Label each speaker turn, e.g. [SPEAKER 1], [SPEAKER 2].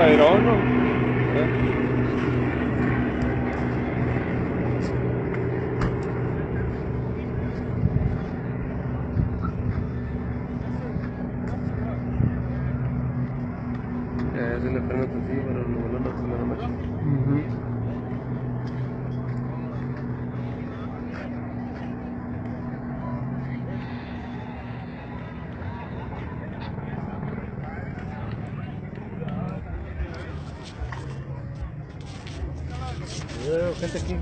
[SPEAKER 1] aerógrafo. Es el freno testigo para regular la aceleración. Yo veo gente aquí